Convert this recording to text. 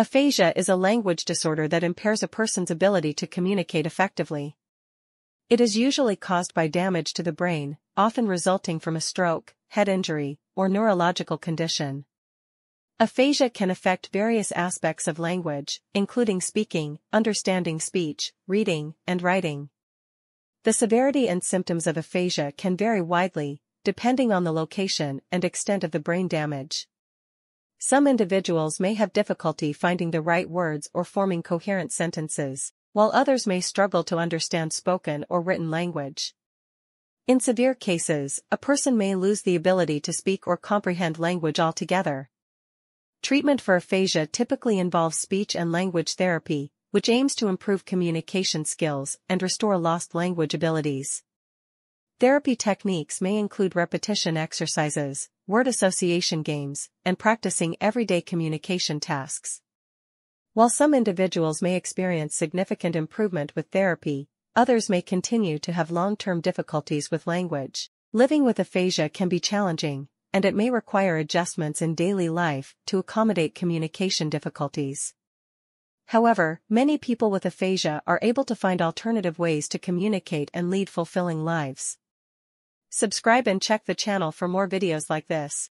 Aphasia is a language disorder that impairs a person's ability to communicate effectively. It is usually caused by damage to the brain, often resulting from a stroke, head injury, or neurological condition. Aphasia can affect various aspects of language, including speaking, understanding speech, reading, and writing. The severity and symptoms of aphasia can vary widely, depending on the location and extent of the brain damage. Some individuals may have difficulty finding the right words or forming coherent sentences while others may struggle to understand spoken or written language. In severe cases, a person may lose the ability to speak or comprehend language altogether. Treatment for aphasia typically involves speech and language therapy, which aims to improve communication skills and restore lost language abilities. Therapy techniques may include repetition exercises, word association games, and practicing everyday communication tasks. While some individuals may experience significant improvement with therapy, others may continue to have long-term difficulties with language. Living with aphasia can be challenging, and it may require adjustments in daily life to accommodate communication difficulties. However, many people with aphasia are able to find alternative ways to communicate and lead fulfilling lives. Subscribe and check the channel for more videos like this.